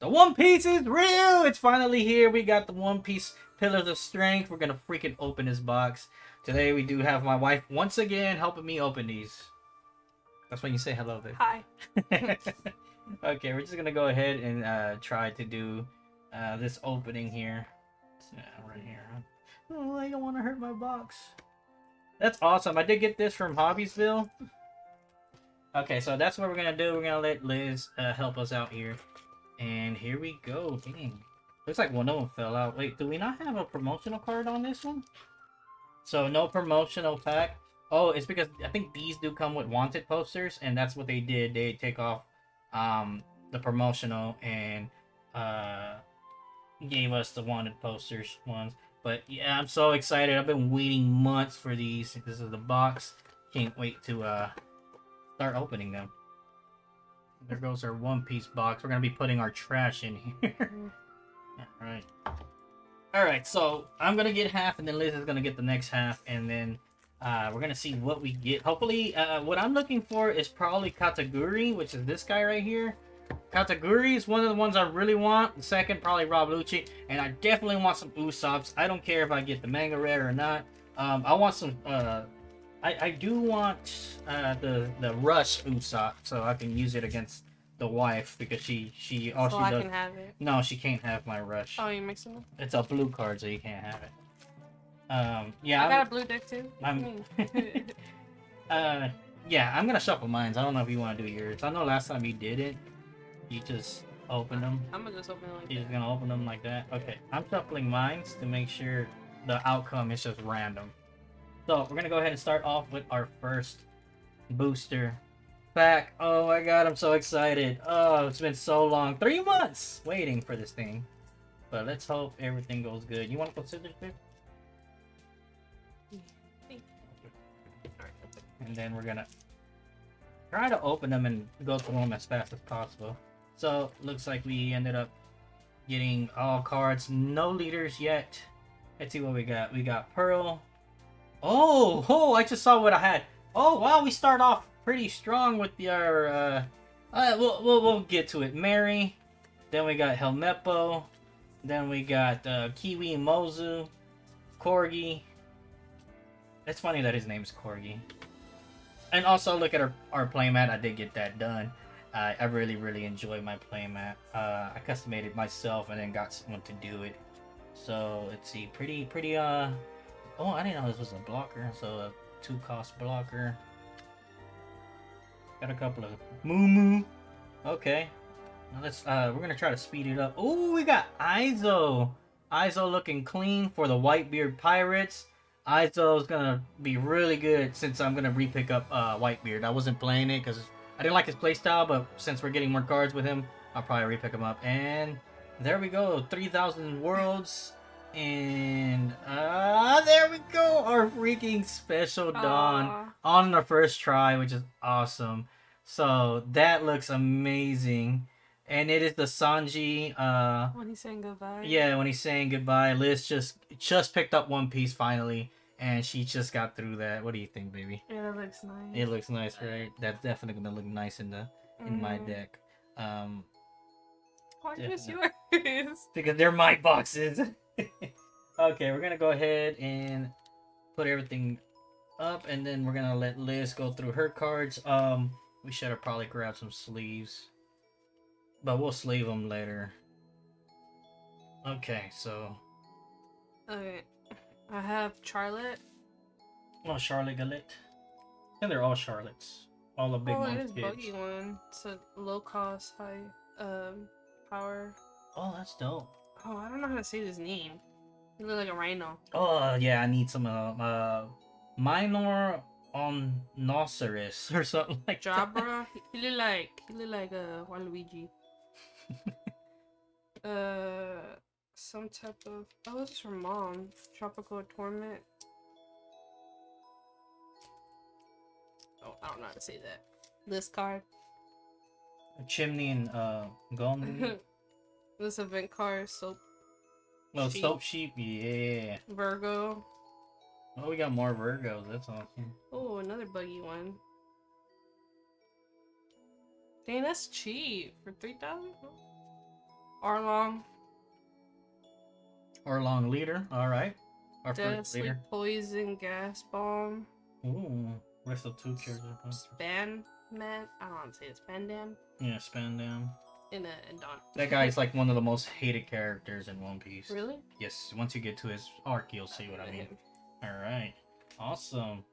The One Piece is real! It's finally here. We got the One Piece Pillars of Strength. We're gonna freaking open this box. Today we do have my wife once again helping me open these. That's when you say hello, babe. Hi. okay, we're just gonna go ahead and uh, try to do uh, this opening here. Yeah, right here. Oh, I don't want to hurt my box. That's awesome. I did get this from Hobbiesville. Okay, so that's what we're gonna do. We're gonna let Liz uh, help us out here. And here we go. Dang. Looks like one of them fell out. Wait, do we not have a promotional card on this one? So no promotional pack. Oh, it's because I think these do come with wanted posters, and that's what they did. They take off um, the promotional and uh, gave us the wanted posters ones. But yeah, I'm so excited. I've been waiting months for these. This is the box. Can't wait to uh, start opening them. There goes our One Piece box. We're gonna be putting our trash in here. All right. All right. So I'm gonna get half, and then Liz is gonna get the next half, and then uh, we're gonna see what we get. Hopefully, uh, what I'm looking for is probably Katakuri, which is this guy right here. Katakuri is one of the ones I really want. The second, probably Rob Lucci, and I definitely want some Usopps. I don't care if I get the manga rare or not. Um, I want some. Uh, I, I do want uh, the the Rush Usopp, so I can use it against the wife because she she all so she I does. can have it. No, she can't have my Rush. Oh, you mixing them? It's a blue card, so you can't have it. Um, yeah, I got a blue deck too. I'm- uh, yeah, I'm gonna shuffle mines. I don't know if you want to do yours. I know last time you did it, you just opened them. I'm gonna just open it like You're that. just gonna open them like that. Okay, I'm shuffling mines to make sure the outcome is just random. So we're gonna go ahead and start off with our first booster pack. Oh my god, I'm so excited. Oh, it's been so long. Three months waiting for this thing. But let's hope everything goes good. You want to go scissors, babe? and then we're gonna try to open them and go through them as fast as possible. So looks like we ended up getting all cards, no leaders yet. Let's see what we got. We got Pearl. Oh, oh! I just saw what I had. Oh wow, we start off pretty strong with our. Uh, uh, we'll, we'll we'll get to it. Mary. Then we got Helmeppo. Then we got uh, Kiwi Mozu, Corgi. It's funny that his name's Corgi. And also look at our, our playmat. I did get that done. Uh, I really, really enjoy my playmat. Uh, I customated myself and then got someone to do it. So let's see, pretty, pretty. Uh, oh, I didn't know this was a blocker. So a two cost blocker. Got a couple of moo moo. Okay, now let's. Uh, we're gonna try to speed it up. Oh, we got Izo. Izo looking clean for the Whitebeard Pirates. Izo is gonna be really good since I'm gonna re-pick up uh, Whitebeard. I wasn't playing it because I didn't like his playstyle, but since we're getting more cards with him, I'll probably re-pick him up. And there we go, 3,000 worlds. And uh, there we go, our freaking special Dawn Aw. on the first try, which is awesome. So that looks amazing. And it is the Sanji uh When he's saying goodbye. yeah, when he's saying goodbye, Liz just just picked up One Piece finally, and she just got through that. What do you think, baby? Yeah, that looks nice. It looks nice, right? That's definitely gonna look nice in the in my Mhm. deck. Um, Why just yours? because they're my boxes. okay, we're gonna go ahead and put everything up, and then we're gonna let Liz go through her cards. Um, we should have probably grabbed some sleeves, but we'll sleeve them later. Okay, so Okay. I have Charlotte. Oh, Charlotte Galette. And they're all Charlottes. All the big oh, ones. kids. buggy one. It's a low cost, high um power. Oh, that's dope. Oh, I don't know how to say his name. He look like a rhino. Oh, yeah, I need some uh, uh minor on or something like that. Jabra. he, he look like he look like uh Waluigi. uh, some type of oh, this is from mom. Tropical torment. Oh, I don't know how to say that. This card. Chimney and uh Gomri. this event card. Soap. well, Sheep. Soap Sheep, yeah. Virgo. Oh, we got more Virgos. That's awesome. Oh, another buggy one. Dang, that's cheap for three thousand. Arlong, Arlong leader. All right. Our first leader. Poison Gas Bomb, Ooh. Rest of two characters. Span Man. I don't want to say it. Spandam. Yeah, Spandam. In a and Don. That guy's like one of the most hated characters in One Piece. Really? Yes, once you get to his arc, you'll see what I mean. Alright. Awesome.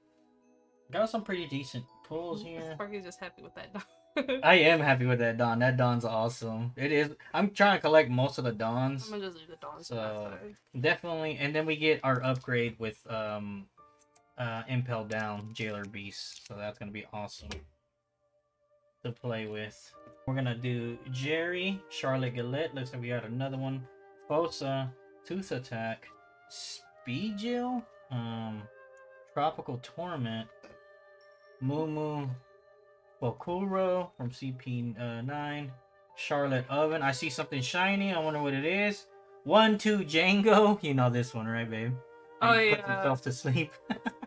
Got some pretty decent pulls here. Sparky's just happy with that. don. I am happy with that Don. That Don's awesome. It is. I'm trying to collect most of the Dons. I'm gonna just leave the Don. So definitely, and then we get our upgrade with um, uh, Impel Down Jailer Beast. So that's gonna be awesome to play with. We're gonna do Jerry, Charlotte Gillette. Looks like we got another one. Fossa, Tooth Attack, Speed Jil, um, Tropical Torment, Mumu, Bokuro from CP9, Charlotte Oven. I see something shiny. I wonder what it is. One, two, Django. You know this one, right, babe? Oh, puts yeah. himself to sleep.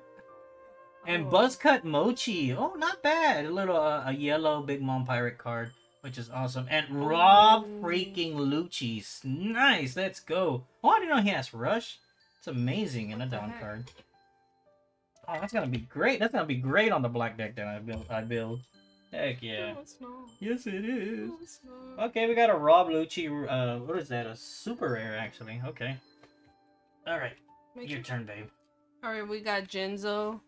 and Oh. Buzzcut Mochi. Oh, not bad. A little uh, a yellow Big Mom pirate card, which is awesome. And Rob freaking Lucci's. Nice. Let's go. Oh, I didn't know he has Rush. It's amazing in a What the down heck? card. Oh, that's gonna be great. That's gonna be great on the black deck that I build. I build. Heck yeah. No, it's not. Yes, it is. No. Okay, we got a Rob Lucci. Uh, what is that? A super rare, actually. Okay. All right, Make your sure- turn, babe. All right, we got Genzo.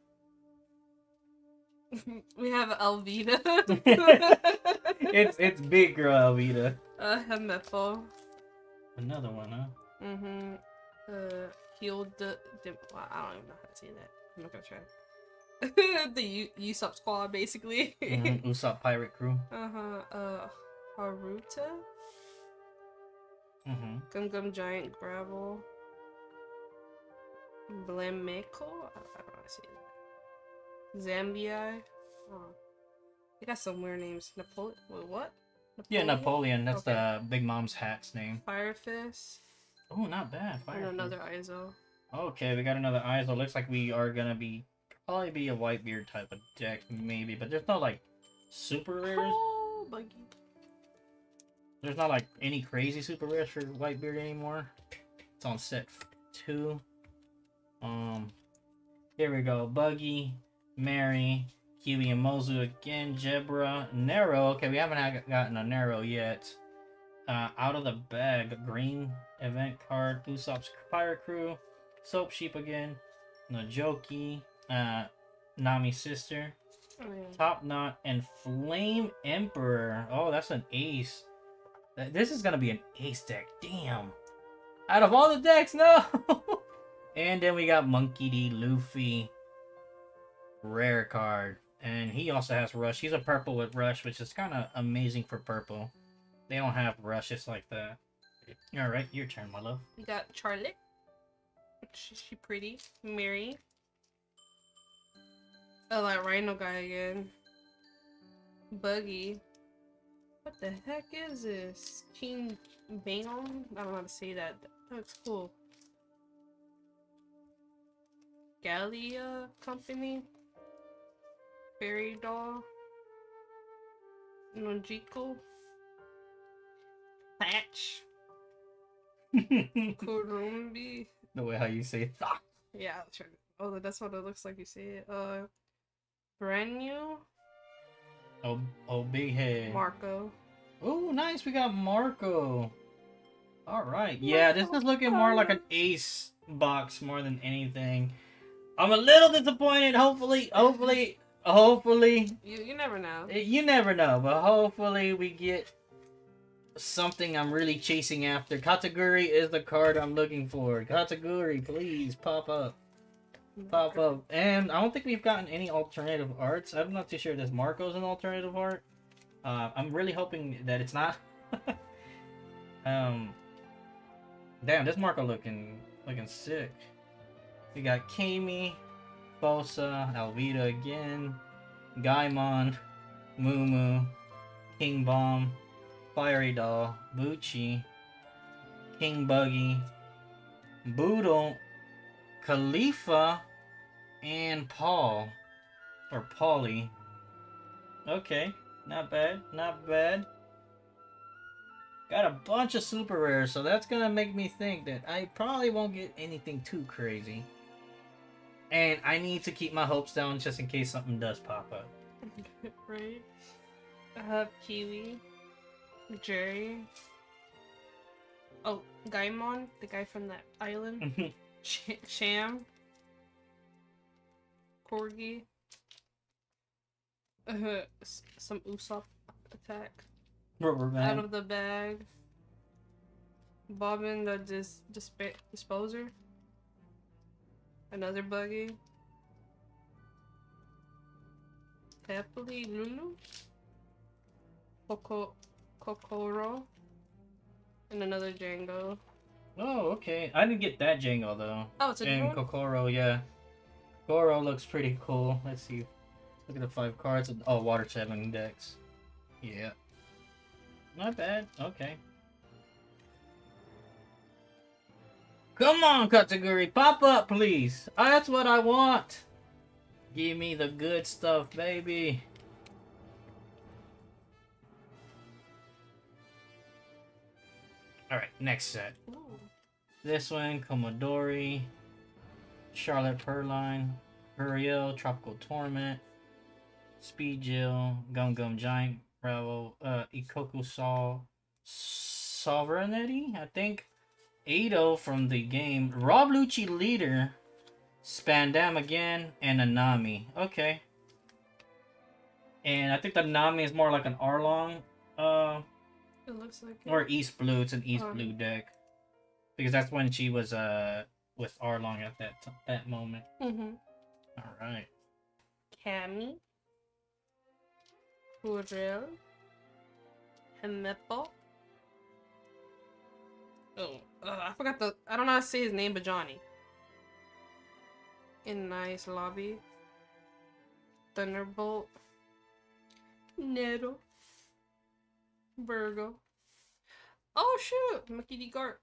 We have Alvida. it's it's big girl Alvida. uh, Helmeppo. Another one, huh? Mm-hmm. Uh, healed the. the well, I don't even know how to say that. I'm not gonna try. the U- Usopp squad, basically. Mhm, Usopp Pirate Crew. uh-huh. Uh, Haruta. Mm-hmm. Gum Gum Giant Gravel. Blameko? I, I don't know how to say that. Zambia. Oh. They got some weird names. Napoleon? Wait, what? Yeah, Napoleon. That's Okay. the Big Mom's hat's name. Fire Fist. Oh, not bad. And Fire another Izo. Okay, we got another Izo. Looks like we are gonna be probably be a Whitebeard type of deck, maybe. But there's no like super rares. Oh, buggy. There's not like any crazy super rares for Whitebeard anymore. It's on set two. Um, here we go. Buggy, Mary, Kiwi and Mozu again. Jebra, Nero. Okay, we haven't gotten a Nero yet. Uh, out of the bag, green event card. Usopp's Fire Crew, Soap Sheep again. Najoki, uh, Nami's sister. Oh, yeah. Top Knot, and Flame Emperor. Oh, that's an ace. This is gonna be an ace deck. Damn. Out of all the decks, no. and then we got Monkey D. Luffy. Rare card. And he also has Rush. He's a purple with Rush, which is kind of amazing for purple. They don't have rushes like that. Alright, your turn, my love. We got Charlotte. She, she pretty. Mary. Oh, that Rhino guy again. Buggy. What the heck is this? King Bang? I don't know how to say that. That looks cool. Galley-La Company. Fairy Doll. Nojiko. Patch. Kurumbi. the way how you say it. Yeah, sure. Oh, that's what it looks like you see it. Uh, brand new Oh, oh, big head. Marco. Oh, nice. We got Marco. All right. Yeah, this is looking more like an ace box more than anything. I'm a little disappointed. Hopefully, hopefully, hopefully. You you never know. eh, You never know, but hopefully we get something I'm really chasing after. Katakuri is the card I'm looking for. Katakuri, please pop up. Pop up. And I don't think we've gotten any alternative arts. I'm not too sure this Marco's an alternative art. Uh, I'm really hoping that it's not. um, damn, this Marco looking looking sick. We got Kami, Bosa, Alvida again, Gaimon, Mumu, King Bomb, Fiery Doll, Bucci, King Buggy, Boodle, Kalifa, and Paul. Or Polly. Okay, not bad, not bad. Got a bunch of super rares, so that's gonna make me think that I probably won't get anything too crazy. And I need to keep my hopes down just in case something does pop up. right. I have Kiwi, Jerry. Oh, Gaimon, the guy from that island. Ch- Sham. Corgi. Uh, s- some Usopp attack. Out of the bag. Bobbin the dis- dispa- disposer. Another buggy. Happily Lulu. Coco Kokoro. And another Django. Oh, okay. I didn't get that Django though. Oh, it's a and? Kokoro, yeah. Goro looks pretty cool. Let's see. Look at the five cards. Oh, water seven decks. Yeah. Not bad. Okay. Come on, Katakuri, pop up, please. Ah, That's what I want. Give me the good stuff, baby. Alright, next set. Ooh. This one, Komodori, Charlotte Perline, Uriel, Tropical Torment, Speed Jil, Gum Gum Giant, Bravo, uh, Ikoku Saw, Sovereignty, I think, Ado from the game, Rob Lucci Leader, Spandam again, and a Nami. Okay. And I think the Nami is more like an Arlong, uh, It looks like it. or East Blue. It's an East Um, Blue deck because that's when she was uh with Arlong at that that moment. Mm-hmm. All right. Cammy. Kuril. Helmeppo. Oh, uh, I forgot the. I don't know how to say his name, but Johnny. In nice lobby. Thunderbolt. Nero. Virgo. Oh shoot! Mickey D. Gart.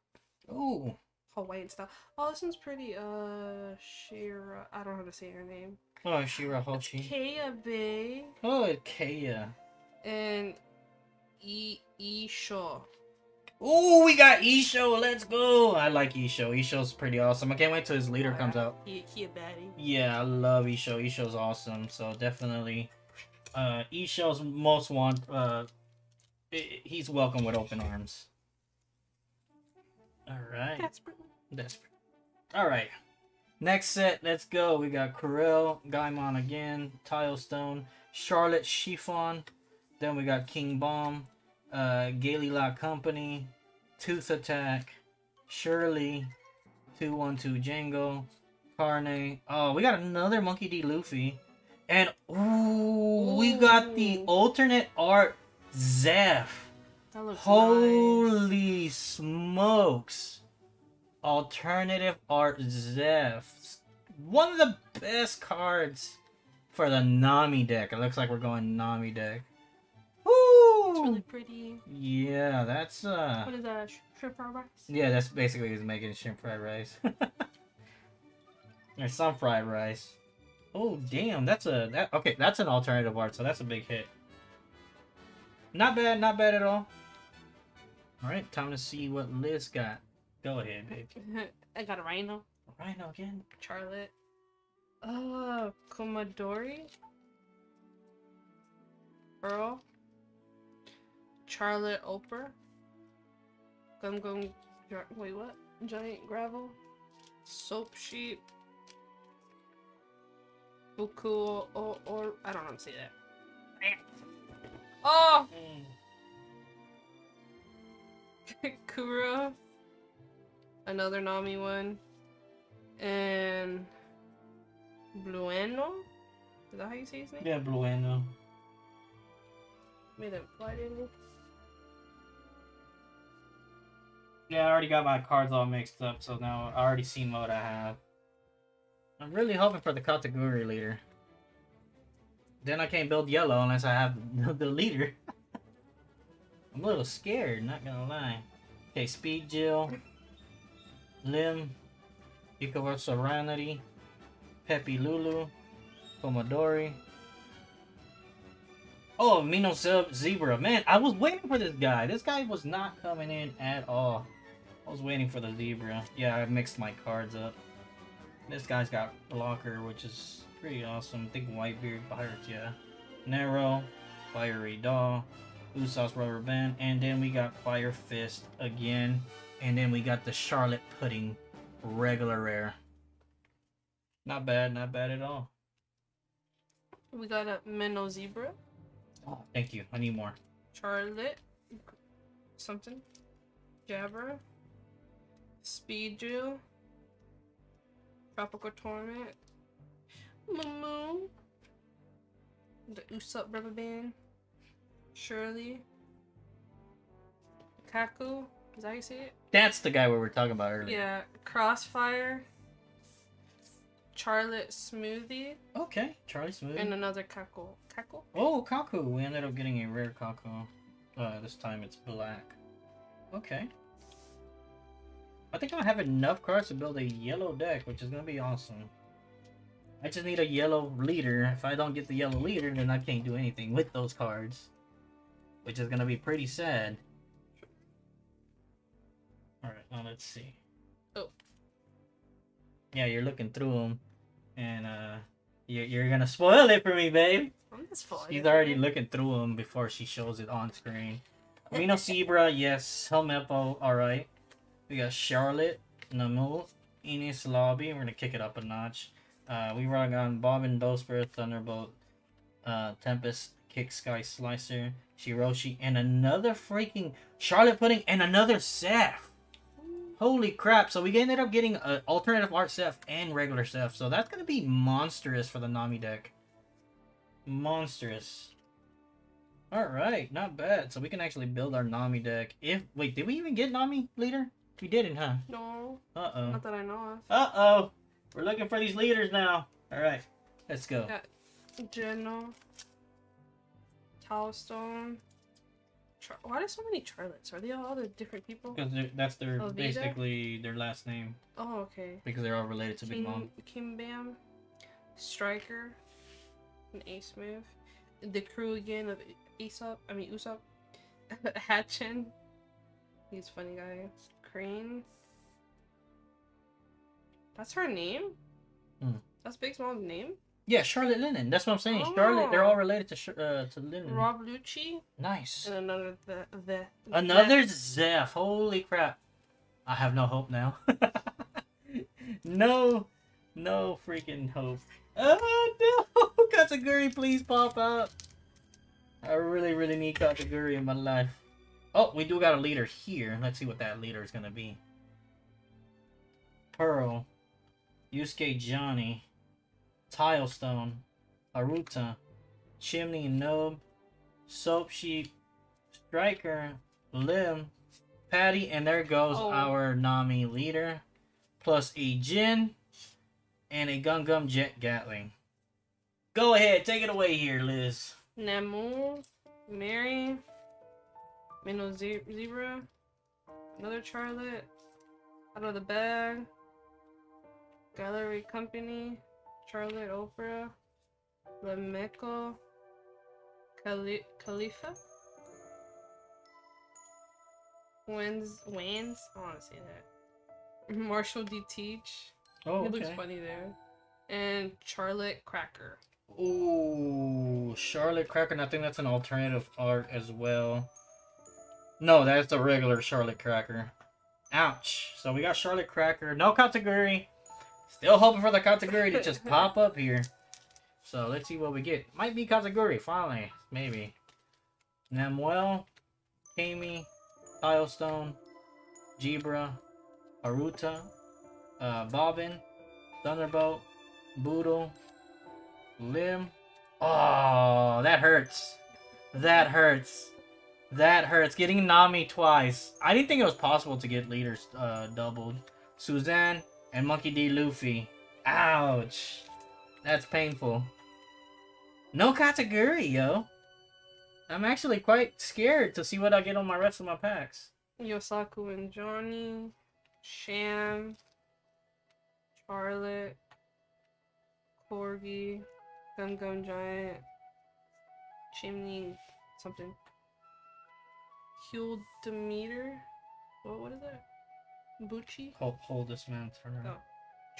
Ooh. Hawaiian style. Oh, this one's pretty. Uh, Shira. I don't know how to say her name. Oh, Shira It's Hoshi. Kaya Bay Oh, Kaya. and E Issho. Ooh, we got Issho. Let's go. I like Issho. Issho's pretty awesome. I can't wait till his leader comes out. He he a baddie. Yeah, I love Issho. Issho's awesome. So definitely, uh, Issho's most want. Uh, he's welcome with open arms. All right. Desperately. Desperate. All right. Next set, let's go. We got Corel, Gaimon again, Tilestone, Charlotte Chiffon. Then we got King Bomb, uh, Gaily Lock Company, Tooth Attack, Shirley, 212 Django, Carne. Oh, we got another Monkey D. Luffy. And, ooh, we got the alternate art Zeff. Looks nice. Holy smokes. Alternative art Zeff. One of the best cards for the Nami deck. It looks like we're going Nami deck. It's really pretty. Yeah, that's uh What is that? Sh- Shrimp fried rice? Yeah, that's basically he's making shrimp fried rice. There's some fried rice. Oh damn, that's a that okay, that's an alternative art, so that's a big hit. Not bad, not bad at all. Alright, time to see what Liz got. Go ahead, babe. I got a rhino. Rhino again. Charlotte. Uh, Komodori. Earl. Charlotte Oprah. Gum Gum. Wait, what? Giant Gravel. Soap Sheep. Buku or, or, or I don't know how to say that. Oh! Kura. Another Nami one. And Blueno? Is that how you say his name? Yeah, Blueno. Made it fly didn't Yeah, I already got my cards all mixed up, so now I already see what I have. I'm really hoping for the Katakuri leader. Then I can't build yellow unless I have the leader. I'm a little scared, not gonna lie. Okay, Speed Jil, Lim, Ikawa Serenity, Peppy Lulu, Pomodori, Oh, Mino Sub Zebra. Man, I was waiting for this guy. This guy was not coming in at all. I was waiting for the zebra. Yeah, I mixed my cards up. This guy's got blocker, which is pretty awesome. I think Whitebeard Pirates, yeah. Narrow, Fiery Daw, Usos Rubber Band, and then we got Fire Fist again. And then we got the Charlotte Pudding regular rare. Not bad, not bad at all. We got a Minozebra, Oh, thank you. I need more. Charlotte, something, Jabra, Speed Drill, Tropical Torment, Moo, the Usopp Rubber Band, Shirley, Kaku, is that how you say it? That's the guy we were talking about earlier. Yeah, Crossfire, Charlotte Smoothie, Okay, Charlie Smoothie. and another Kaku. Kaku? Oh, Kaku. We ended up getting a rare Kaku. Uh, this time it's black. Okay. I think I have enough cards to build a yellow deck, which is gonna be awesome. I just need a yellow leader. If I don't get the yellow leader, then I can't do anything with those cards. Which is gonna be pretty sad. Alright, now let's see. Oh. Yeah, you're looking through them. And, uh, you're, you're gonna spoil it for me, babe. I'm just falling. She's already looking through them before she shows it on screen. Reno Zebra, yes. Helmeppo, alright. We got Charlotte, Namu, Enies Lobby. We're gonna kick it up a notch. Uh, we rock on Bob and Bowspur, Thunderbolt, uh, Tempest, Kick Sky Slicer, Shiroshi, and another freaking Charlotte Pudding and another Zeff. Holy crap! So we ended up getting an alternative art Zeff and regular Zeff. So that's gonna be monstrous for the Nami deck. Monstrous. Alright, not bad. So we can actually build our Nami deck. If wait, did we even get Nami leader? We didn't, huh? No, Uh oh. not that I know of. Uh oh. We're looking for these leaders now. Alright, let's go. Yeah. Geno, Towstone. Char- Why are there so many Charlottes? Are they all the different people? Because that's their basically their last name. Oh, okay. Because they're all related to Big Mom. Kim, Bam, Striker, an Ace move. The crew again of Aesop. I mean Usopp. Hatchin. He's funny guy. Crane. That's her name. Hmm. That's Big Mom's name. Yeah, Charlotte Linlin. That's what I'm saying. Charlotte, they're all Oh. related to uh, to Linlin. Rob Lucci Nice. and another the the Another Zeff. Holy crap. I have no hope now. no, no freaking hope. Oh no! Katakuri, please pop up. I really, really need Katakuri in my life. Oh, we do got a leader here. Let's see what that leader is gonna be. Pearl, Yosaku Johnny, Tilestone, Aruta. Chimney Nob, Soap Sheep, Striker, Lim, Patty, and there goes Oh. our Nami leader, plus a Jin and a Gun Gum Jet Gatling. Go ahead, take it away here, Liz. Namu, Mary, Minnow Ze- Zebra, another Charlotte, out of the bag, Gallery Company, Charlotte Oprah, Lemeko, Khali- Kalifa, Wins, Wins, I want to say that. Marshall D. Teach, Oh, he looks funny there, and Charlotte Cracker. Ooh, Charlotte Cracker. and I think that's an alternative art as well. No, that's the regular Charlotte Cracker. Ouch. So we got Charlotte Cracker. No Katakuri. Still hoping for the Katakuri to just pop up here. So let's see what we get. Might be Katakuri, finally. Maybe. Namuel, Kami, Tilestone, Jibra, Haruta, uh, Bobbin, Thunderbolt, Boodle, Lim. Oh, that hurts. That hurts. That hurts. Getting Nami twice. I didn't think it was possible to get leaders uh, doubled. Suzanne and Monkey D. Luffy. Ouch. That's painful. No Katakuri, yo. I'm actually quite scared to see what I get on my rest of my packs. Yosaku and Johnny, Sham, Charlotte, Corgi, Gum Gum Giant, Chimney something. Huel Demeter? What, what is that? Bucci? Hold, hold this man. Turn around. Oh.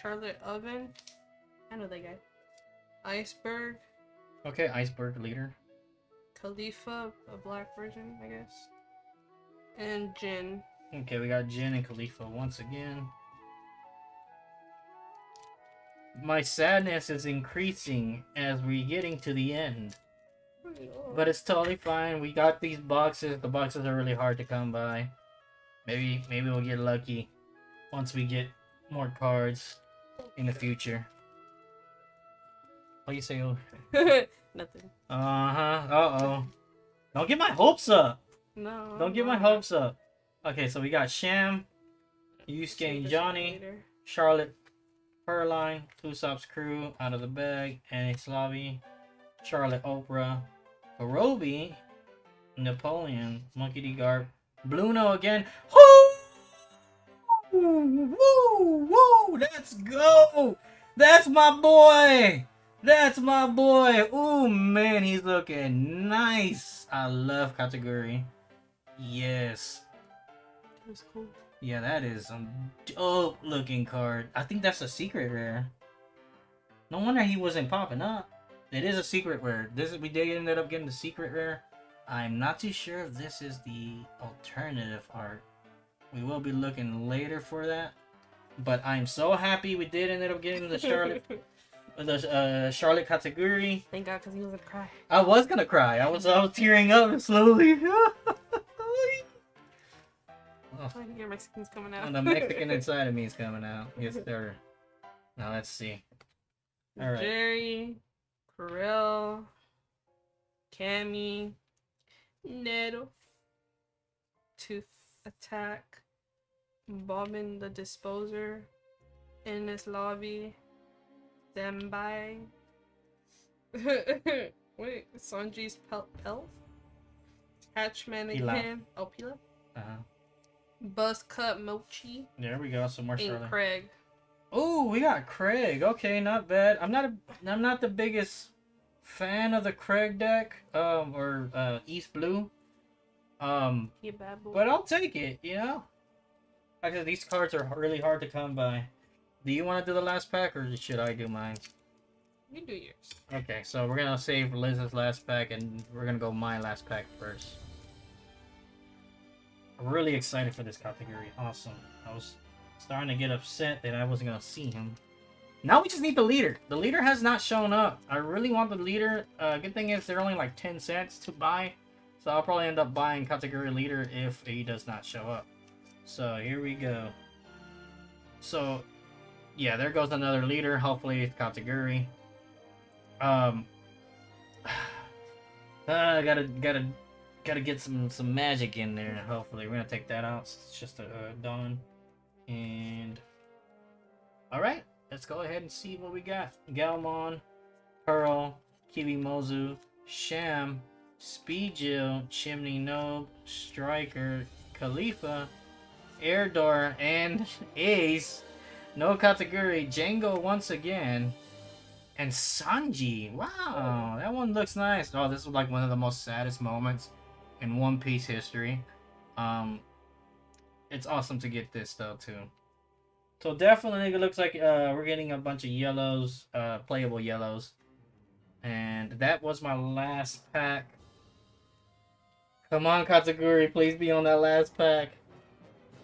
Charlotte Oven? I know that guy. Iceberg? Okay, iceberg leader. Kalifa, a black version, I guess. And Jin. Okay, we got Jin and Kalifa once again. My sadness is increasing as we're getting to the end. But it's totally fine. We got these boxes. The boxes are really hard to come by. Maybe maybe we'll get lucky once we get more cards in the future. What do you say? Nothing. uh-huh. Uh-oh. Don't get my hopes up. No. Don't get my hopes up. Okay, so we got Sham, Yosaku and Johnny. Charlotte, Perline, Usopp's crew out of the bag, Annie Slavi, Charlotte Oprah, Hirobi, Napoleon, Monkey D. Garp, Blueno again. Woo! Woo! Woo! Let's go! That's my boy! That's my boy! Ooh, man, he's looking nice. I love Katakuri. Yes. That was cool. Yeah, that is some dope looking card. I think that's a secret rare. No wonder he wasn't popping up. It is a secret rare. This is, we did ended up getting the secret rare. I'm not too sure if this is the alternative art. We will be looking later for that. But I'm so happy we did end up getting the Charlotte, the uh, Charlotte Katakuri. Thank God, because he was a cry. I was gonna cry. I was, I was tearing up slowly. Oh, I can hear Mexicans coming out. And the Mexican inside of me is coming out. Yes, sir. Now let's see. All right. Jerry, Corell, Cammy, Neto, Tooth Attack, Bobbin the Disposer, Enies Lobby, Zembai. Wait, Sanji's Pel Pelf? Hatch Mannequin. Oh, Pila? Uh-huh. Buzz Cut Mochi, There we go. Some more Charlotte. Craig. Oh, we got Craig. Okay, not bad. I'm not a. I'm not the biggest fan of the Craig deck. Um, or uh, East Blue. Um, You bad boy. but I'll take it. You know. Actually, these cards are really hard to come by. Do you want to do the last pack, or should I do mine? You do yours. Okay, so we're gonna save Liz's last pack, and we're gonna go my last pack first. I'm really excited for this Katakuri. Awesome. I was starting to get upset that I wasn't gonna see him. Now we just need the leader. The leader has not shown up. I really want the leader. Uh, good thing is they're only like 10 cents to buy. So I'll probably end up buying Katakuri leader if he does not show up. So here we go. So yeah, there goes another leader. Hopefully it's. Um, uh, gotta gotta gotta get some some magic in there. Hopefully, we're gonna take that out. It's just a uh, dawn, and all right, let's go ahead and see what we got. Galmon, Pearl, Kiwi Mozu, Sham, Speed Jil, Chimney Nobe, Striker, Kalifa, Airdor, and Ace. No Katakuri, Django once again. And Sanji, wow, that one looks nice. Oh, this was like one of the most saddest moments in One Piece history. Um, it's awesome to get this though too. So definitely, it looks like uh, we're getting a bunch of yellows, uh, playable yellows, and that was my last pack. Come on, Katakuri, please be on that last pack.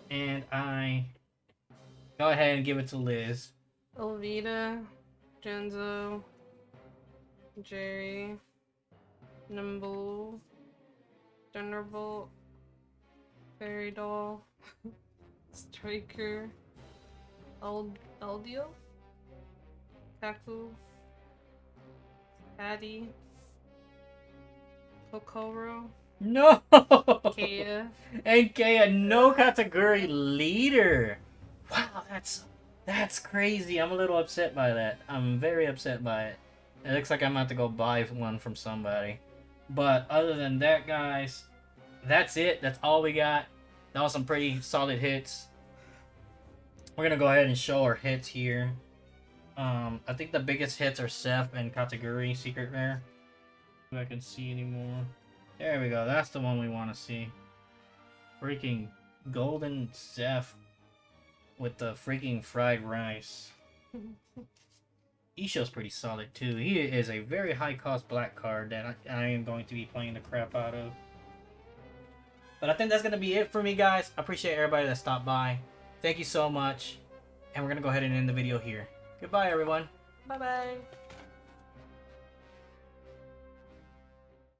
And I go ahead and give it to Liz. Elvita, Genzo, Jerry, Nimble, Thunderbolt, Fairy Doll, Striker, Ald- Aldio, Taku, Patty, Kokoro, No. Kea, and Kea, no Katakuri leader. Wow, that's that's crazy. I'm a little upset by that. I'm very upset by it. It looks like I'm about to go buy one from somebody. But other than that, guys, that's it. That's all we got. That was some pretty solid hits. We're gonna go ahead and show our hits here. Um, I think the biggest hits are Zeff and Katakuri Secret Rare. If I can see anymore. There we go. That's the one we want to see. Freaking golden Zeff with the freaking fried rice. Issho's pretty solid too. He is a very high cost black card that I, I am going to be playing the crap out of. But I think that's going to be it for me, guys. I appreciate everybody that stopped by. Thank you so much. And we're going to go ahead and end the video here. Goodbye, everyone. Bye bye.